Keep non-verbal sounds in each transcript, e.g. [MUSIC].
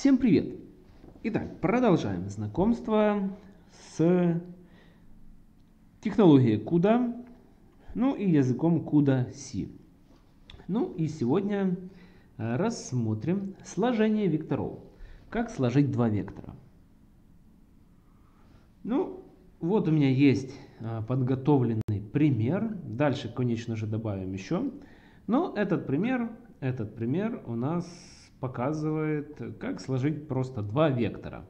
Всем привет! Итак, продолжаем знакомство с технологией CUDA, ну и языком CUDA-C. Ну и сегодня э, рассмотрим сложение векторов. Как сложить два вектора. Ну, вот у меня есть э, подготовленный пример. Дальше, конечно же, добавим еще. Но этот пример, этот пример у нас показывает, как сложить просто два вектора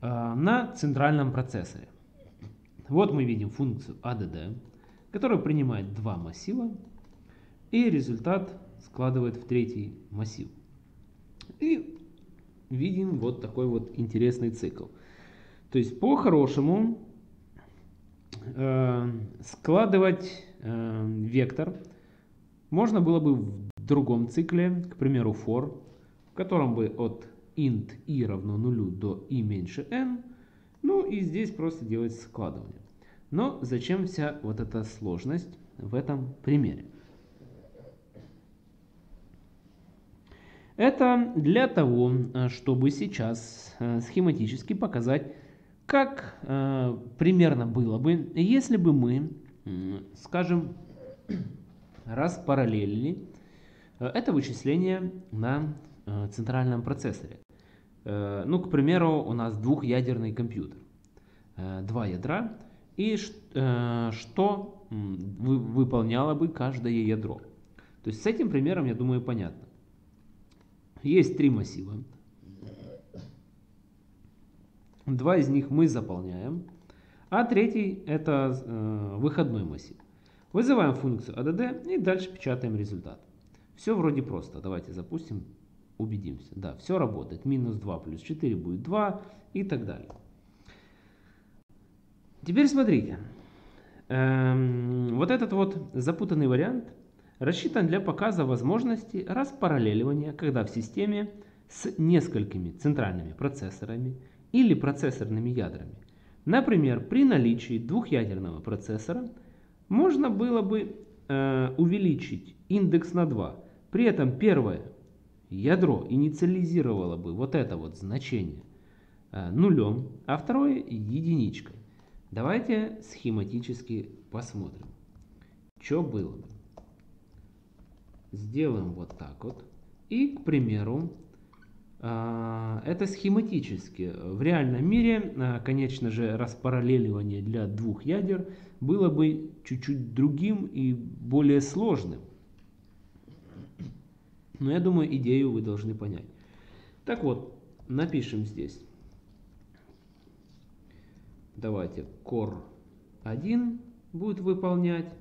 э, на центральном процессоре. Вот мы видим функцию ADD, которая принимает два массива и результат складывает в третий массив. И видим вот такой вот интересный цикл. То есть по-хорошему э, складывать э, вектор можно было бы в другом цикле, к примеру for, в котором бы от int i равно нулю до i меньше n, ну и здесь просто делать складывание. Но зачем вся вот эта сложность в этом примере? Это для того, чтобы сейчас э, схематически показать, как э, примерно было бы, если бы мы, скажем, распараллелили э, это вычисление на э, центральном процессоре. Э, ну, к примеру, у нас двухъядерный компьютер. Два ядра. И что выполняло бы каждое ядро. То есть с этим примером, я думаю, понятно. Есть три массива. Два из них мы заполняем. А третий это выходной массив. Вызываем функцию add и дальше печатаем результат. Все вроде просто. Давайте запустим, убедимся. Да, все работает. Минус 2 плюс 4 будет 2 и так далее. Теперь смотрите. Эм, вот этот вот запутанный вариант рассчитан для показа возможности распараллеливания, когда в системе с несколькими центральными процессорами или процессорными ядрами. Например, при наличии двухъядерного процессора – можно было бы э, увеличить индекс на 2. При этом первое ядро инициализировало бы вот это вот значение э, нулем, а второе единичкой. Давайте схематически посмотрим, что было бы. Сделаем вот так вот. И, к примеру, э, это схематически. В реальном мире, э, конечно же, распараллеливание для двух ядер – было бы чуть-чуть другим и более сложным. Но я думаю, идею вы должны понять. Так вот, напишем здесь. Давайте core 1 будет выполнять.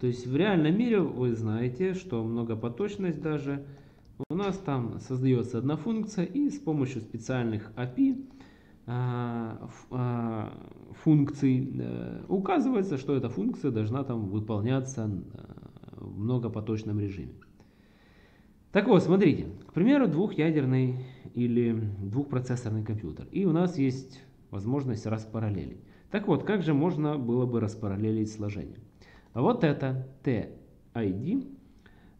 То есть в реальном мире вы знаете, что многопоточность даже у нас там создается одна функция и с помощью специальных API а, а, функций э, указывается, что эта функция должна там выполняться э, в многопоточном режиме. Так вот, смотрите, к примеру, двухъядерный или двухпроцессорный компьютер. И у нас есть возможность распараллелить. Так вот, как же можно было бы распараллелить сложение? Вот это TID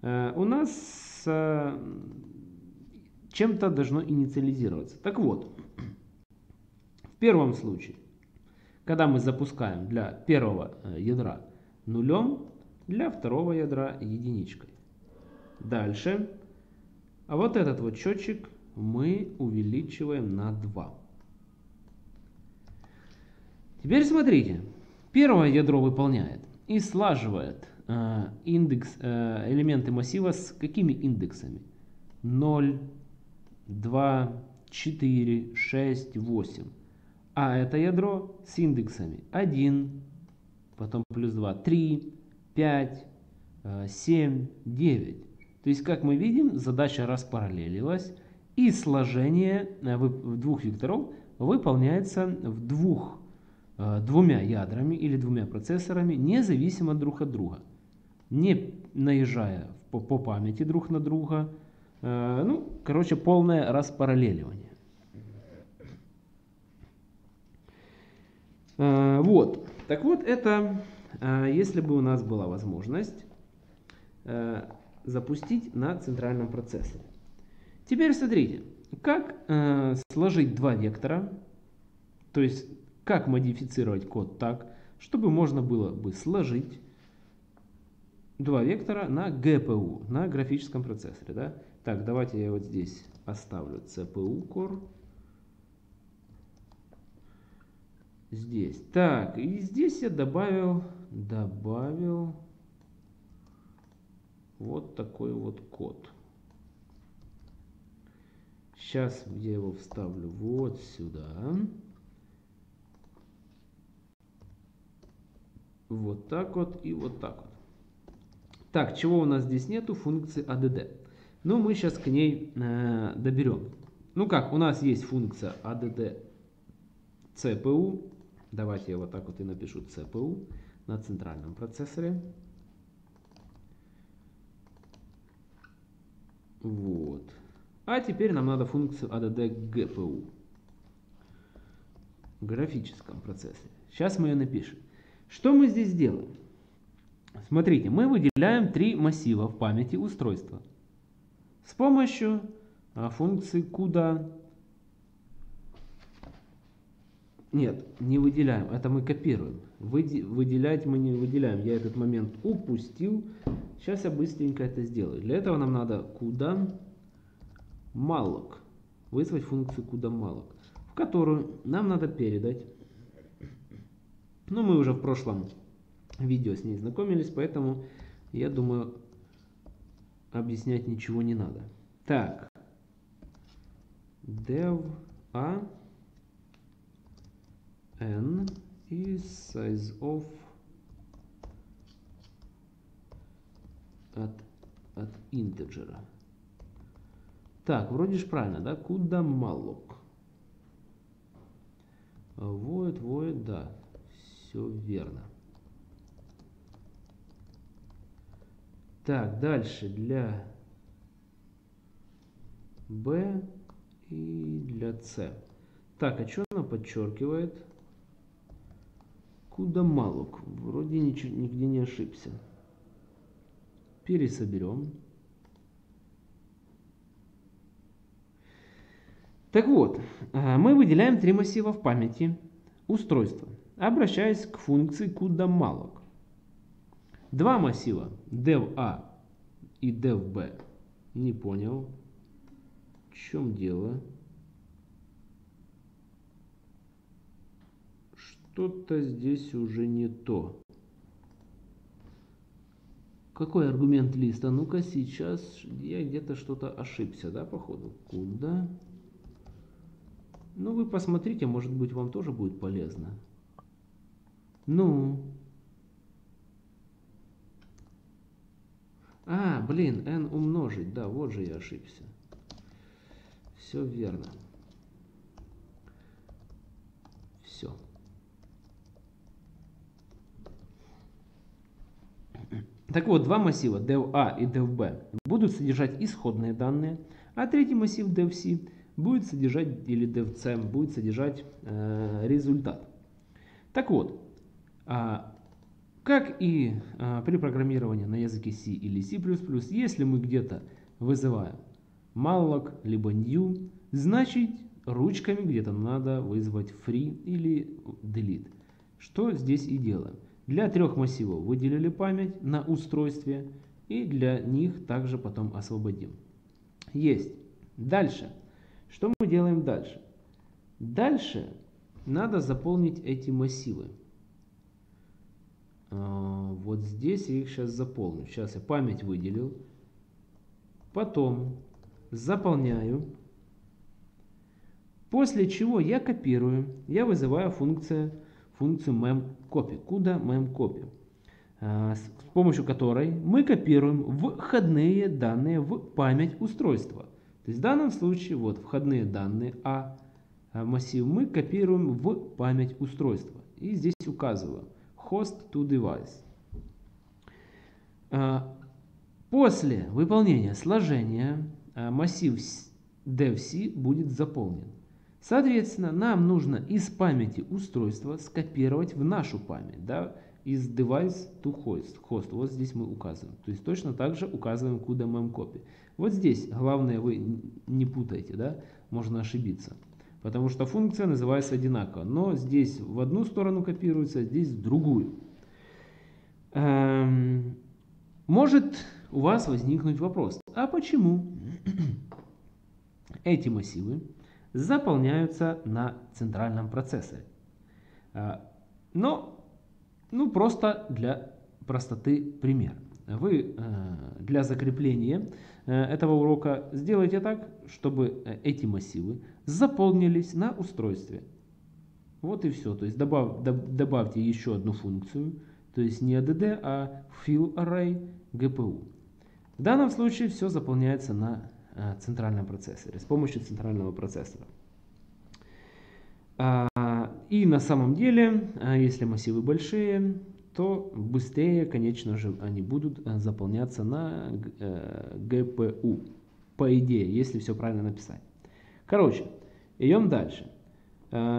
э, у нас чем-то должно инициализироваться. Так вот, первом случае, когда мы запускаем для первого э, ядра нулем, для второго ядра единичкой. Дальше. А вот этот вот счетчик мы увеличиваем на 2. Теперь смотрите. Первое ядро выполняет и слаживает э, индекс, э, элементы массива с какими индексами? 0, 2, 4, 6, 8. А это ядро с индексами 1, потом плюс 2, 3, 5, 7, 9. То есть, как мы видим, задача распараллелилась, и сложение э, двух векторов выполняется в двух, э, двумя ядрами или двумя процессорами, независимо друг от друга, не наезжая по, по памяти друг на друга. Э, ну, короче, полное распараллеливание. Вот. Так вот, это если бы у нас была возможность запустить на центральном процессоре. Теперь смотрите, как э, сложить два вектора, то есть как модифицировать код так, чтобы можно было бы сложить два вектора на GPU, на графическом процессоре. Да? Так, давайте я вот здесь оставлю CPU Core. Здесь. Так, и здесь я добавил, добавил вот такой вот код. Сейчас я его вставлю вот сюда. Вот так вот и вот так вот. Так, чего у нас здесь нету? Функции add. Но мы сейчас к ней э, доберем. Ну как, у нас есть функция add CPU. Давайте я вот так вот и напишу CPU на центральном процессоре. Вот. А теперь нам надо функцию add GPU. В графическом процессоре. Сейчас мы ее напишем. Что мы здесь делаем? Смотрите, мы выделяем три массива в памяти устройства с помощью а, функции куда. Нет, не выделяем, это мы копируем. Выделять мы не выделяем. Я этот момент упустил. Сейчас я быстренько это сделаю. Для этого нам надо куда malloc. Вызвать функцию куда malloc, в которую нам надо передать. Ну, мы уже в прошлом видео с ней знакомились, поэтому я думаю, объяснять ничего не надо. Так, dev a n is size of от, от integer. Так, вроде же правильно, да? Куда malloc? Void, void, да. Все верно. Так, дальше для B и для C. Так, а что она подчеркивает? Куда малок? Вроде ничего, нигде не ошибся. Пересоберем. Так вот, а, мы выделяем три массива в памяти устройства, обращаясь к функции куда малок. Два массива dev-a и dev-b. Не понял. В чем дело? Что-то здесь уже не то. Какой аргумент листа? Ну-ка сейчас я где-то что-то ошибся, да, походу? Куда? Ну, вы посмотрите, может быть, вам тоже будет полезно. Ну, А, блин, n умножить. Да, вот же я ошибся. Все верно. Все. Так вот, два массива dev-a и dev-b будут содержать исходные данные, а третий массив dev-c будет содержать, или dev-c будет содержать э, результат. Так вот, а, как и а, при программировании на языке C или C++, если мы где-то вызываем malloc либо new, значит ручками где-то надо вызвать free или delete. Что здесь и делаем. Для трех массивов выделили память на устройстве и для них также потом освободим. Есть. Дальше. Что мы делаем дальше? Дальше надо заполнить эти массивы. А, вот здесь я их сейчас заполню. Сейчас я память выделил. Потом заполняю. После чего я копирую. Я вызываю функцию, функцию memCopy. Куда memCopy? А, с помощью которой мы копируем входные данные в память устройства. То есть в данном случае вот входные данные А, а массив мы копируем в память устройства. И здесь указываю host to device. А, после выполнения сложения массив devc будет заполнен. Соответственно, нам нужно из памяти устройства скопировать в нашу память. Да? из device to host. host. Вот здесь мы указываем. То есть точно так же указываем куда memcopy. Вот здесь главное вы не путайте, да, можно ошибиться. Потому что функция называется одинаково. Но здесь в одну сторону копируется, здесь в другую. Эм, может у вас возникнуть вопрос, а почему [CLEARS THROAT] эти массивы заполняются на центральном процессоре? А, но, ну просто для простоты пример. Вы э, для закрепления э, этого урока сделайте так, чтобы э, эти массивы заполнились на устройстве. Вот и все. То есть добав, добавьте еще одну функцию, то есть не add, а fill array GPU. В данном случае все заполняется на центральном процессоре, с помощью центрального процессора. А, и на самом деле, а, если массивы большие, то быстрее, конечно же, они будут э, заполняться на GPU. Э, По идее, если все правильно написать. Короче, идем дальше.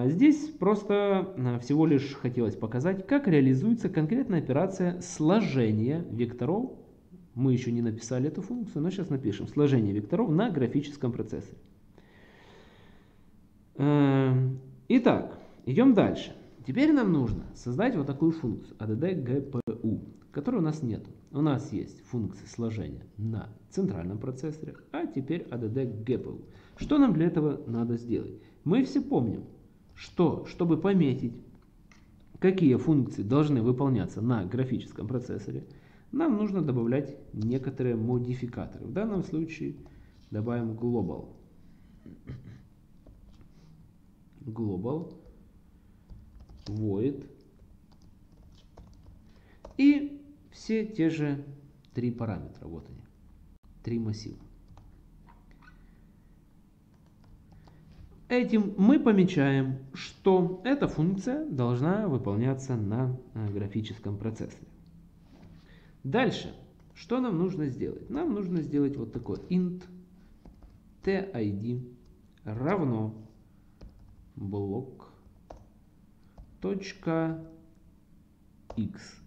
Здесь просто всего лишь хотелось показать, как реализуется конкретная операция сложения векторов. Мы еще не написали эту функцию, но сейчас напишем. Сложение векторов на графическом процессоре. Итак, Идем дальше. Теперь нам нужно создать вот такую функцию add.gpu, которой у нас нет. У нас есть функция сложения на центральном процессоре, а теперь add.gpu. Что нам для этого надо сделать? Мы все помним, что чтобы пометить, какие функции должны выполняться на графическом процессоре, нам нужно добавлять некоторые модификаторы. В данном случае добавим global. Global void и все те же три параметра. Вот они, три массива. Этим мы помечаем, что эта функция должна выполняться на э, графическом процессоре. Дальше, что нам нужно сделать? Нам нужно сделать вот такой int tid равно блок точка x.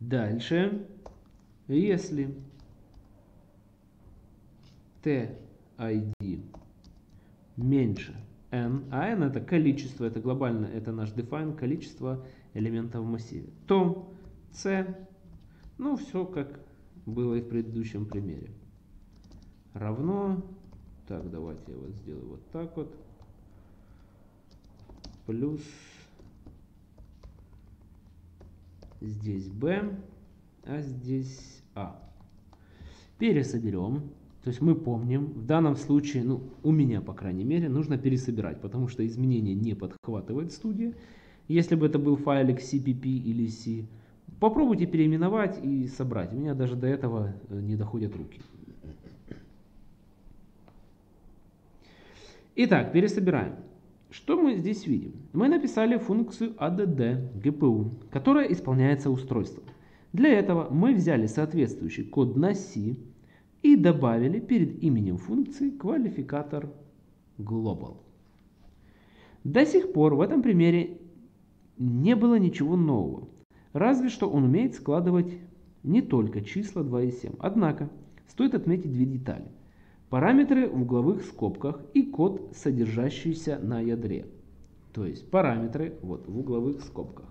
Дальше, если tid меньше n, а n это количество, это глобально, это наш define, количество элементов в массиве, то c, ну все как было и в предыдущем примере, равно, так давайте я вот сделаю вот так вот, плюс здесь b, а здесь a. Пересоберем. То есть мы помним, в данном случае, ну, у меня, по крайней мере, нужно пересобирать, потому что изменения не подхватывает студия. Если бы это был файлик CPP или C, попробуйте переименовать и собрать. У меня даже до этого э, не доходят руки. Итак, пересобираем. Что мы здесь видим? Мы написали функцию add GPU, которая исполняется устройством. Для этого мы взяли соответствующий код на C и добавили перед именем функции квалификатор global. До сих пор в этом примере не было ничего нового, разве что он умеет складывать не только числа 2 и 7. Однако, стоит отметить две детали – параметры в угловых скобках и код, содержащийся на ядре. То есть параметры вот в угловых скобках.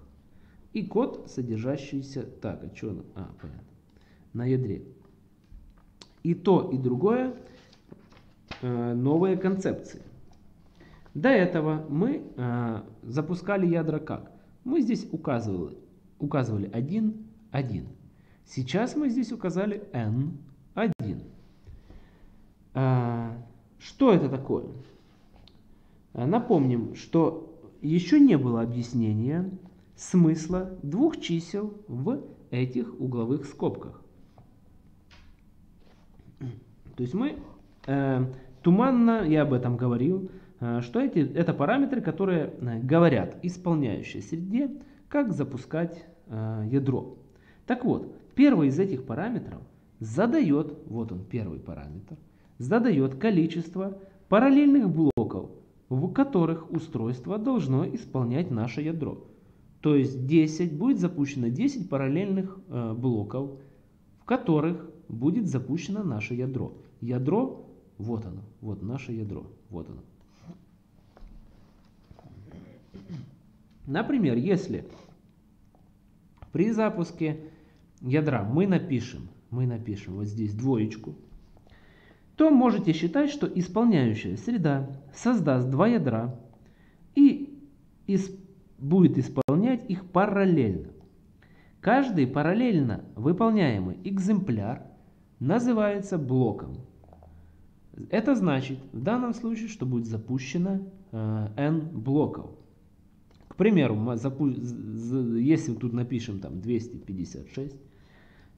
И код, содержащийся... Так, а что... А, понятно. На ядре. И то, и другое э, новые концепции. До этого мы э, запускали ядра как? Мы здесь указывали, указывали 1, 1. Сейчас мы здесь указали n, 1. А, что это такое? А, напомним, что еще не было объяснения смысла двух чисел в этих угловых скобках. То есть мы э, туманно, я об этом говорил, э, что эти, это параметры, которые э, говорят исполняющей среде, как запускать э, ядро. Так вот, первый из этих параметров задает, вот он первый параметр, задает количество параллельных блоков, в которых устройство должно исполнять наше ядро. То есть 10 будет запущено 10 параллельных э, блоков, в которых будет запущено наше ядро. Ядро, вот оно, вот наше ядро, вот оно. Например, если при запуске ядра мы напишем, мы напишем вот здесь двоечку, то можете считать, что исполняющая среда создаст два ядра и из, будет исполнять их параллельно. Каждый параллельно выполняемый экземпляр называется блоком. Это значит в данном случае, что будет запущено э, n блоков. К примеру, если тут напишем там 256,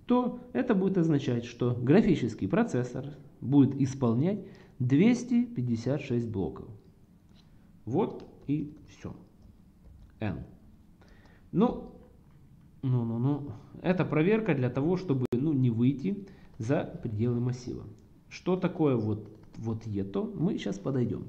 то это будет означать, что графический процессор будет исполнять 256 блоков. Вот и все. n. Ну, ну, ну, ну. Это проверка для того, чтобы ну, не выйти за пределы массива. Что такое вот, вот это, мы сейчас подойдем.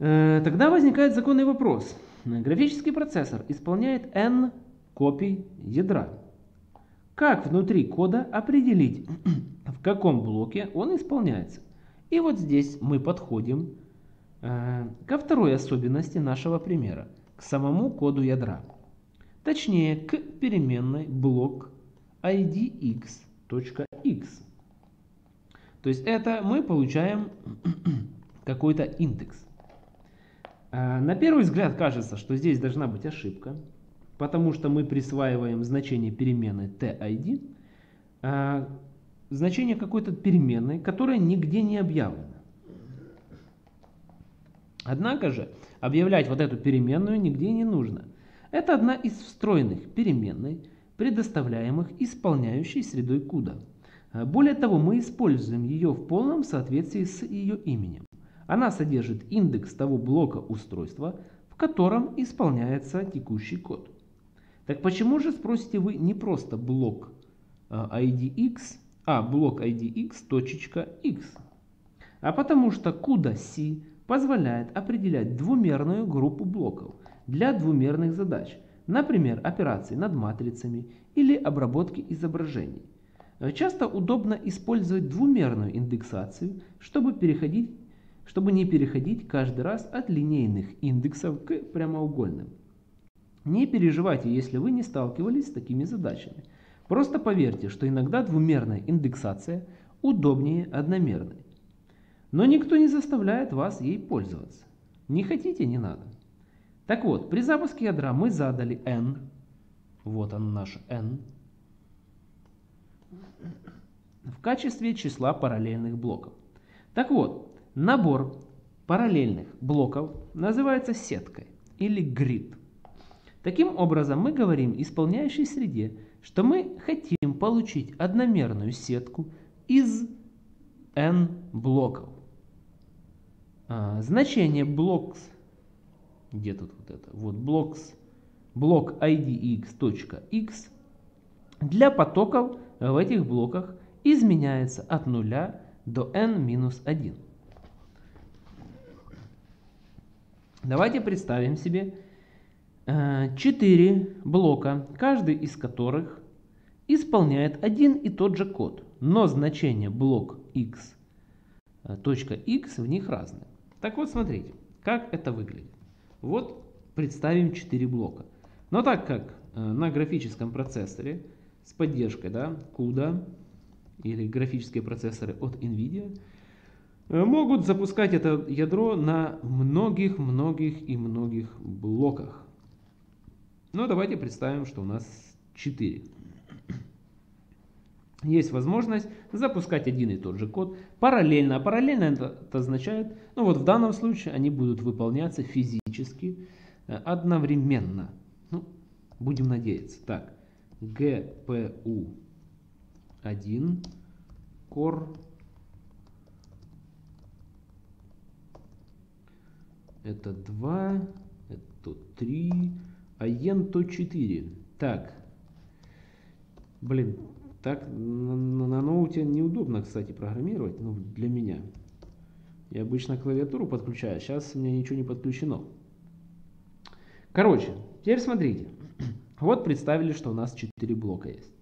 Э, тогда возникает законный вопрос. Графический процессор исполняет n копий ядра. Как внутри кода определить, [CLEARS THROAT] в каком блоке он исполняется? И вот здесь мы подходим э, ко второй особенности нашего примера, к самому коду ядра. Точнее, к переменной блок idx.x. То есть это мы получаем [CLEARS THROAT] какой-то индекс. Э, на первый взгляд кажется, что здесь должна быть ошибка, потому что мы присваиваем значение переменной tid, э, значение какой-то переменной, которая нигде не объявлена. Однако же объявлять вот эту переменную нигде не нужно. Это одна из встроенных переменной, предоставляемых исполняющей средой CUDA. Э, более того, мы используем ее в полном соответствии с ее именем. Она содержит индекс того блока устройства, в котором исполняется текущий код. Так почему же, спросите вы, не просто блок IDX, а, блок IDX.x? А потому что CUDA-C позволяет определять двумерную группу блоков для двумерных задач, например, операций над матрицами или обработки изображений. Часто удобно использовать двумерную индексацию, чтобы переходить чтобы не переходить каждый раз от линейных индексов к прямоугольным. Не переживайте, если вы не сталкивались с такими задачами. Просто поверьте, что иногда двумерная индексация удобнее одномерной. Но никто не заставляет вас ей пользоваться. Не хотите, не надо. Так вот, при запуске ядра мы задали n, вот он наш n, в качестве числа параллельных блоков. Так вот, Набор параллельных блоков называется сеткой или grid. Таким образом, мы говорим исполняющей среде, что мы хотим получить одномерную сетку из n блоков. А, значение blocks, где тут вот это, вот blocks, блок idx.x для потоков в этих блоках изменяется от 0 до n-1. Давайте представим себе 4 э, блока, каждый из которых исполняет один и тот же код, но значение блок x, э, точка x в них разное. Так вот, смотрите, как это выглядит. Вот представим 4 блока. Но так как э, на графическом процессоре с поддержкой да, CUDA или графические процессоры от NVIDIA, могут запускать это ядро на многих-многих и многих блоках. Но давайте представим, что у нас 4. Есть возможность запускать один и тот же код параллельно. А параллельно это, это означает, ну вот в данном случае они будут выполняться физически э, одновременно. Ну, будем надеяться. Так, GPU 1 Core Это 2, это 3, а ен то 4. Так. Блин, так на, на ноуте неудобно, кстати, программировать, ну, для меня. Я обычно клавиатуру подключаю, сейчас у меня ничего не подключено. Короче, теперь смотрите. [CLEARS THROAT] Вот представили, что у нас 4 блока есть.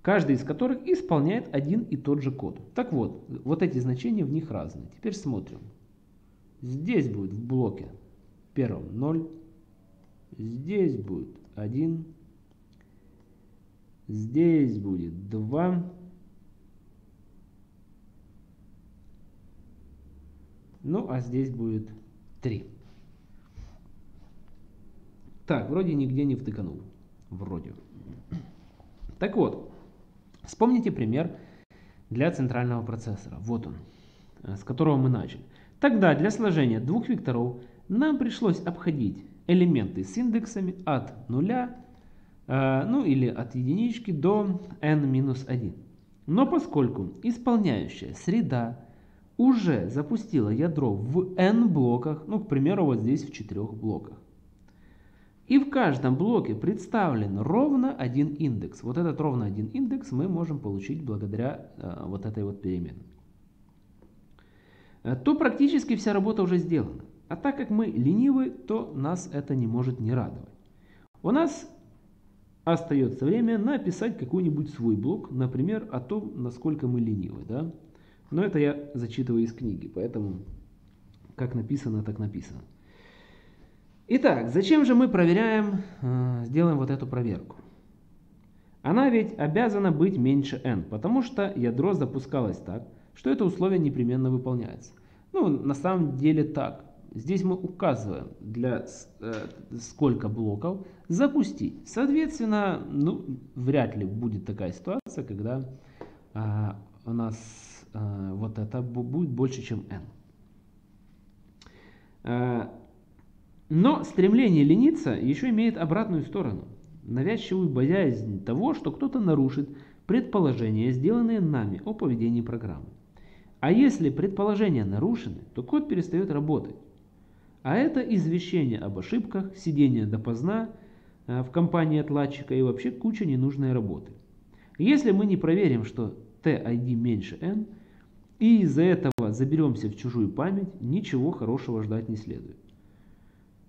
Каждый из которых исполняет один и тот же код. Так вот, вот эти значения в них разные. Теперь смотрим. Здесь будет в блоке первом 0. Здесь будет 1. Здесь будет 2. Ну, а здесь будет 3. Так, вроде нигде не втыканул. Вроде. Так вот, вспомните пример для центрального процессора. Вот он, э, с которого мы начали. Тогда для сложения двух векторов нам пришлось обходить элементы с индексами от нуля, э, ну или от единички до n-1. Но поскольку исполняющая среда уже запустила ядро в n блоках, ну, к примеру, вот здесь в четырех блоках. И в каждом блоке представлен ровно один индекс. Вот этот ровно один индекс мы можем получить благодаря э, вот этой вот переменной. Э, то практически вся работа уже сделана. А так как мы ленивы, то нас это не может не радовать. У нас остается время написать какой-нибудь свой блок, например, о том, насколько мы ленивы. Да? Но это я зачитываю из книги, поэтому как написано, так написано. Итак, зачем же мы проверяем, э, сделаем вот эту проверку? Она ведь обязана быть меньше n, потому что ядро запускалось так, что это условие непременно выполняется. Ну, на самом деле так. Здесь мы указываем, для э, сколько блоков запустить. Соответственно, ну, вряд ли будет такая ситуация, когда э, у нас э, вот это будет больше, чем n. Э, но стремление лениться еще имеет обратную сторону. Навязчивую боязнь того, что кто-то нарушит предположения, сделанные нами о поведении программы. А если предположения нарушены, то код перестает работать. А это извещение об ошибках, сидение допоздна э, в компании отладчика и вообще куча ненужной работы. Если мы не проверим, что TID меньше n, и из-за этого заберемся в чужую память, ничего хорошего ждать не следует.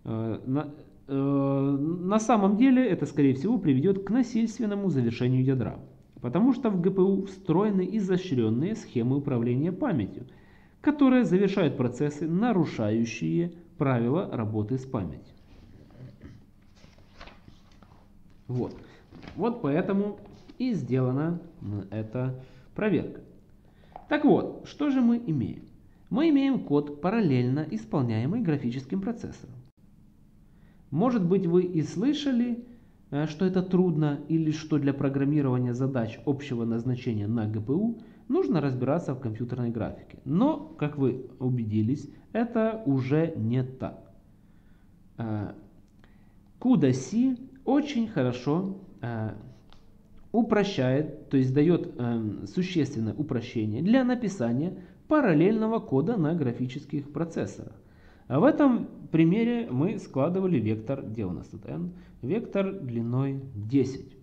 Э, на, э, на самом деле это, скорее всего, приведет к насильственному завершению ядра, потому что в ГПУ встроены изощренные схемы управления памятью, которые завершают процессы, нарушающие правила работы с памятью. Вот. Вот поэтому и сделана эта проверка. Так вот, что же мы имеем? Мы имеем код, параллельно исполняемый графическим процессором. Может быть вы и слышали, что это трудно или что для программирования задач общего назначения на ГПУ нужно разбираться в компьютерной графике. Но, как вы убедились, это уже не так. CUDA-C э, очень хорошо э, упрощает, то есть дает существенное упрощение для написания параллельного кода на графических процессорах. А в этом примере мы складывали вектор, где у нас тут n, вектор длиной 10.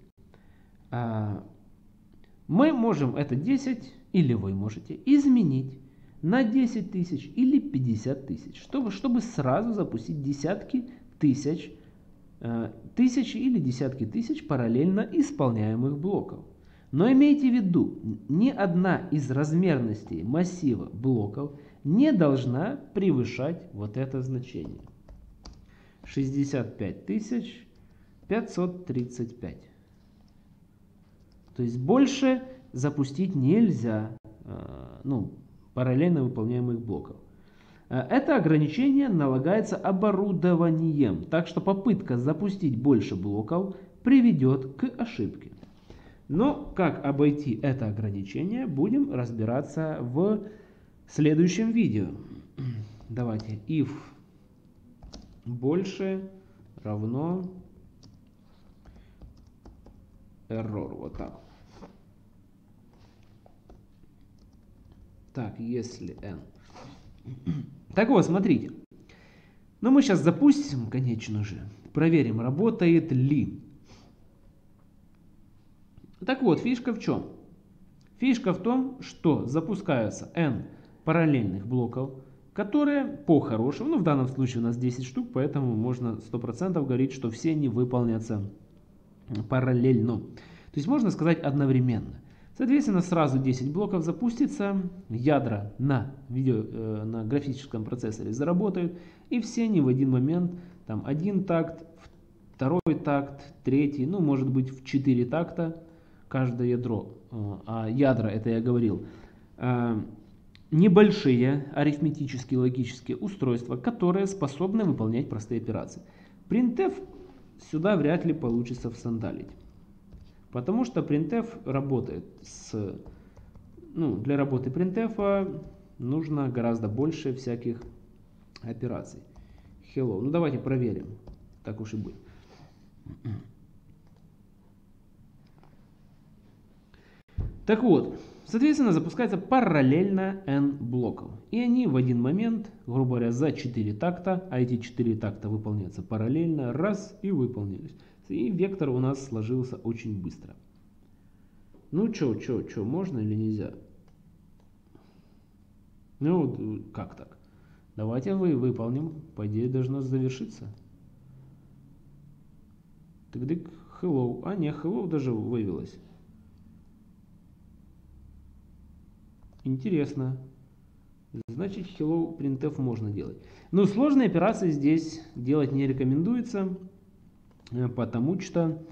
А, мы можем это 10, или вы можете, изменить на 10 тысяч или 50 тысяч, чтобы, чтобы сразу запустить десятки тысяч, э, тысячи или десятки тысяч параллельно исполняемых блоков. Но имейте в виду, ни одна из размерностей массива блоков – не должна превышать вот это значение. 65 535. То есть больше запустить нельзя э, ну, параллельно выполняемых блоков. Э, это ограничение налагается оборудованием, так что попытка запустить больше блоков приведет к ошибке. Но как обойти это ограничение, будем разбираться в следующем видео давайте if больше равно error. Вот так. Так, если n. Так вот, смотрите. Но мы сейчас запустим, конечно же. Проверим, работает ли. Так вот, фишка в чем? Фишка в том, что запускаются n параллельных блоков, которые по-хорошему, ну в данном случае у нас 10 штук, поэтому можно 100% говорить, что все они выполнятся параллельно. То есть можно сказать одновременно. Соответственно, сразу 10 блоков запустится, ядра на, видео, э, на графическом процессоре заработают, и все они в один момент, там один такт, второй такт, третий, ну может быть в 4 такта каждое ядро. Э, а ядра, это я говорил, э, небольшие арифметические логические устройства, которые способны выполнять простые операции. Printf сюда вряд ли получится всандалить. Потому что printf работает с... Ну, для работы printf нужно гораздо больше всяких операций. Hello. Ну давайте проверим. Так уж и будет. Так вот, соответственно, запускается параллельно n блоков. И они в один момент, грубо говоря, за 4 такта, а эти 4 такта выполняются параллельно, раз и выполнились. И вектор у нас сложился очень быстро. Ну чё, чё, чё, можно или нельзя? Ну вот как так? Давайте вы выполним. По идее должно завершиться. Тогда hello. А, не, hello даже вывелось. Интересно. Значит, hello printf можно делать. Но сложные операции здесь делать не рекомендуется. Э, потому что,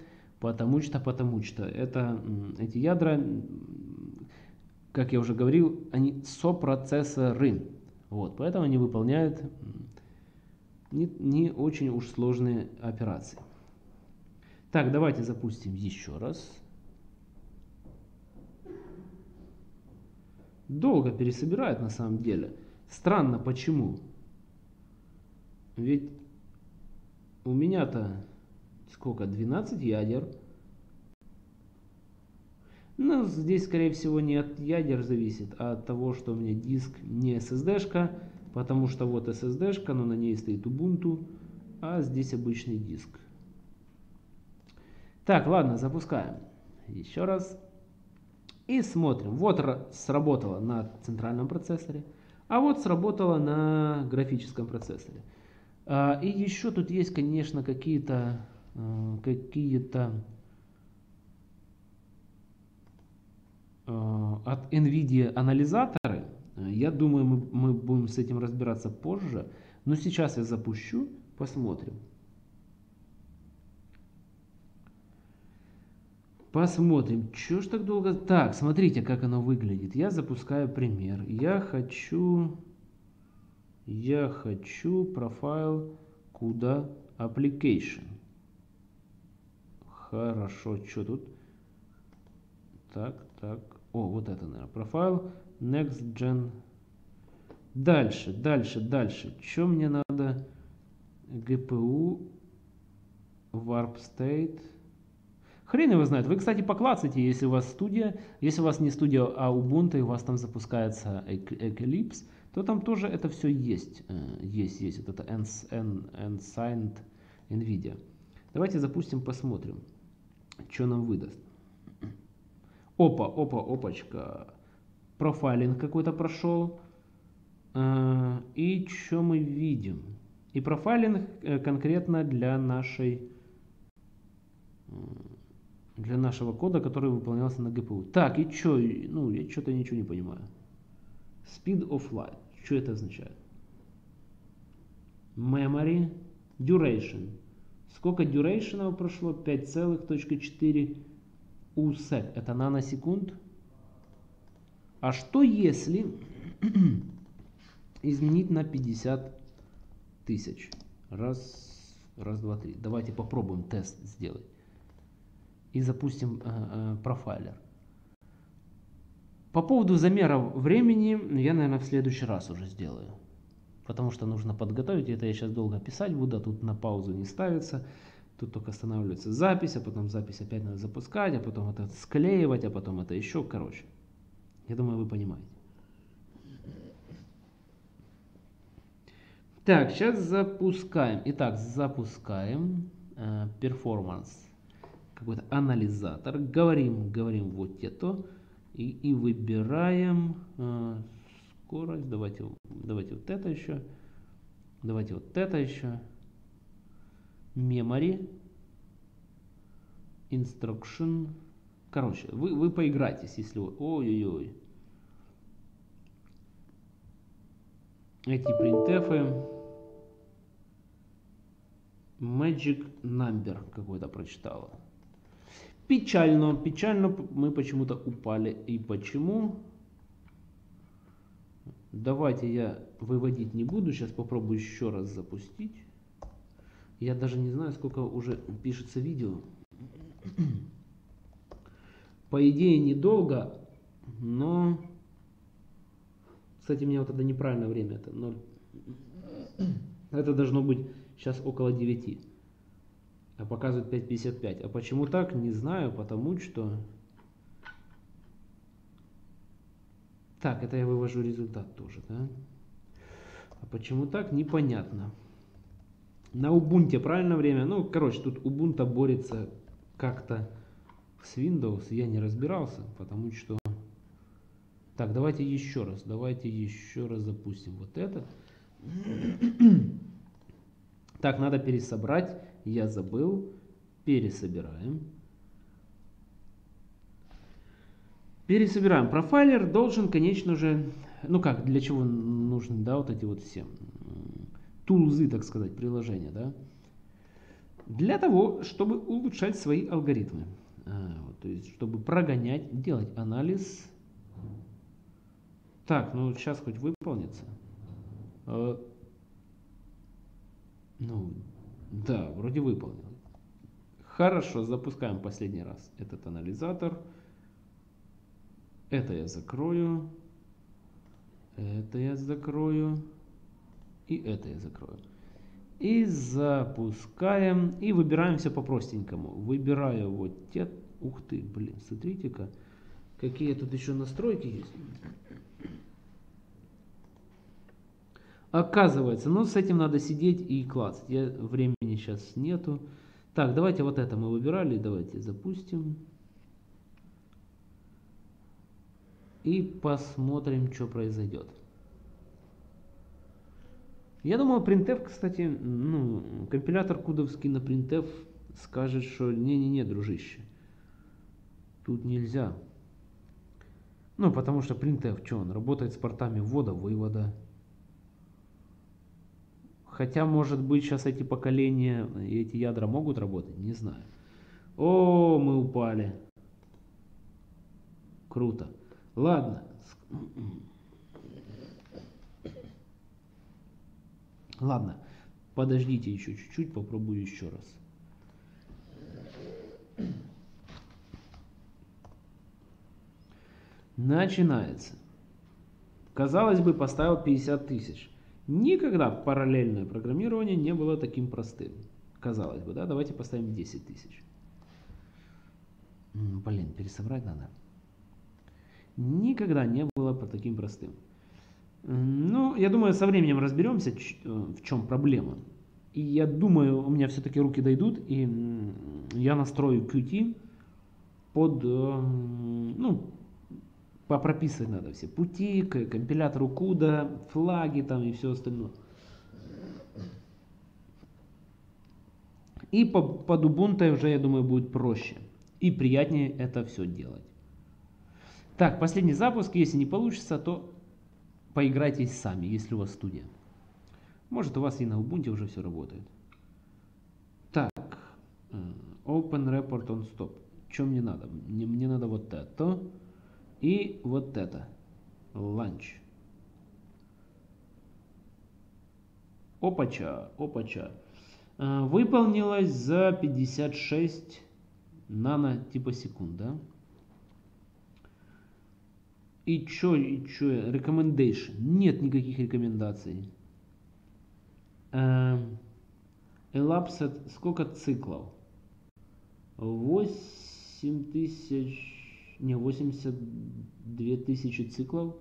потому что, потому что это, эти ядра, как я уже говорил, они сопроцессоры. Вот, поэтому они выполняют не, не очень уж сложные операции. Так, давайте запустим еще раз. Долго пересобирает на самом деле. Странно, почему? Ведь у меня-то сколько? 12 ядер. Ну, здесь, скорее всего, не от ядер зависит, а от того, что у меня диск не SSD-шка, потому что вот SSD-шка, но на ней стоит Ubuntu, а здесь обычный диск. Так, ладно, запускаем. Еще раз. И смотрим. Вот сработало на центральном процессоре, а вот сработало на графическом процессоре. А, и еще тут есть, конечно, какие-то Э, какие-то э, от NVIDIA анализаторы. Я думаю, мы, мы будем с этим разбираться позже. Но сейчас я запущу, посмотрим. Посмотрим, что ж так долго... Так, смотрите, как оно выглядит. Я запускаю пример. Я хочу... Я хочу профайл куда application. Хорошо, что тут? Так, так. О, вот это, наверное, профайл. Next Gen. Дальше, дальше, дальше. Что мне надо? GPU. Warp State. Хрен его знает. Вы, кстати, поклацайте, если у вас студия. Если у вас не студия, а Ubuntu, и у вас там запускается Eclipse, то там тоже это все есть. Э, есть, есть. Вот это Unsigned NVIDIA. Давайте запустим, посмотрим что нам выдаст. Опа, опа, опачка. Профайлинг какой-то прошел. А, и что мы видим? И профайлинг э, конкретно для нашей для нашего кода, который выполнялся на GPU. Так, и что? Ну, я что-то ничего не понимаю. Speed of light. Что это означает? Memory. Duration. Сколько duration прошло? 5,4 усек. Это наносекунд. А что если [CLEARS THROAT] изменить на 50 тысяч? Раз, раз, два, три. Давайте попробуем тест сделать. И запустим э, э, профайлер. По поводу замера времени я, наверное, в следующий раз уже сделаю потому что нужно подготовить. Это я сейчас долго писать буду, а тут на паузу не ставится. Тут только останавливается запись, а потом запись опять надо запускать, а потом это склеивать, а потом это еще, короче. Я думаю, вы понимаете. Так, сейчас запускаем. Итак, запускаем э, performance, какой-то анализатор. Говорим, говорим вот это. И, и выбираем, э, скорость. Давайте, давайте вот это еще. Давайте вот это еще. Memory. Instruction. Короче, вы, вы поиграйтесь, если вы... Ой-ой-ой. Эти принтефы. Magic Number какой-то прочитала. Печально, печально мы почему-то упали. И почему? Давайте я выводить не буду. Сейчас попробую еще раз запустить. Я даже не знаю, сколько уже пишется видео. [CLEARS THROAT] По идее недолго, но... Кстати, у меня вот это неправильное время. Это 0... [CLEARS THROAT] Это должно быть сейчас около 9. А показывает 5.55. А почему так, не знаю, потому что... Так, это я вывожу результат тоже, да? А почему так, непонятно. На Ubuntu правильно время? Ну, короче, тут Ubuntu борется как-то с Windows. Я не разбирался, потому что... Так, давайте еще раз. Давайте еще раз запустим вот это. Так, надо пересобрать. Я забыл. Пересобираем. Пересобираем. Профайлер должен, конечно же, ну как, для чего нужны, да, вот эти вот все тулзы, так сказать, приложения, да? Для того, чтобы улучшать свои алгоритмы. А, вот, то есть, чтобы прогонять, делать анализ. Так, ну сейчас хоть выполнится. А, ну, да, вроде выполнил. Хорошо, запускаем последний раз этот анализатор. Это я закрою. Это я закрою. И это я закрою. И запускаем. И выбираем все по-простенькому. Выбираю вот те. Ух ты, блин, смотрите-ка. Какие тут еще настройки есть. Оказывается, ну с этим надо сидеть и клацать. Я, времени сейчас нету. Так, давайте вот это мы выбирали. Давайте запустим. И посмотрим, что произойдет. Я думаю, printf, кстати, ну, компилятор кудовский на printf скажет, что не-не-не, дружище, тут нельзя. Ну, потому что printf, что он, работает с портами ввода, вывода. Хотя, может быть, сейчас эти поколения эти ядра могут работать, не знаю. О, мы упали. Круто. Ладно. Ладно, подождите еще чуть-чуть, попробую еще раз. Начинается. Казалось бы, поставил 50 тысяч. Никогда параллельное программирование не было таким простым. Казалось бы, да? Давайте поставим 10 тысяч. Блин, пересобрать надо. Никогда не было по таким простым. Ну, я думаю, со временем разберемся, э, в чем проблема. И я думаю, у меня все-таки руки дойдут, и я настрою Qt под, э, ну, попрописывать надо все пути к компилятору CUDA, флаги там и все остальное. И по, под Ubuntu уже, я думаю, будет проще и приятнее это все делать. Так, последний запуск. Если не получится, то поиграйтесь сами, если у вас студия. Может у вас и на Ubuntu уже все работает. Так, э, Open Report on Stop. Что мне надо? Мне, мне надо вот это. И вот это. Ланч. Опача, опача. А, выполнилось за 56 нано типа секунд, да? И чё, и чё, recommendation. Нет никаких рекомендаций. Эм, elapsed, сколько циклов? 8 тысяч не 82 тысячи циклов.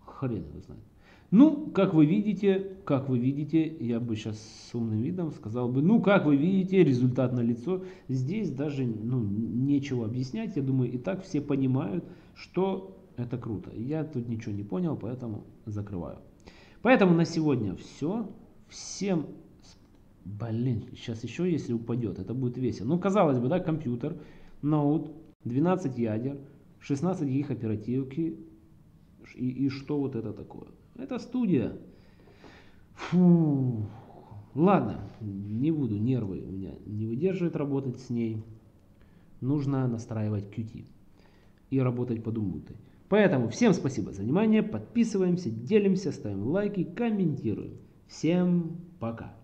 Хрен его знает. Ну, как вы видите, как вы видите, я бы сейчас с умным видом сказал бы, ну, как вы видите, результат на лицо. Здесь даже ну, нечего объяснять. Я думаю, и так все понимают, что Это круто. Я тут ничего не понял, поэтому закрываю. Поэтому на сегодня все. Всем... Блин, сейчас еще если упадет, это будет весело. Ну, казалось бы, да, компьютер, ноут, 12 ядер, 16 гиг оперативки. И, и что вот это такое? Это студия. Фу. Ладно, не буду, нервы у меня не выдерживают работать с ней. Нужно настраивать QT и работать под умутой. Поэтому всем спасибо за внимание, подписываемся, делимся, ставим лайки, комментируем. Всем пока!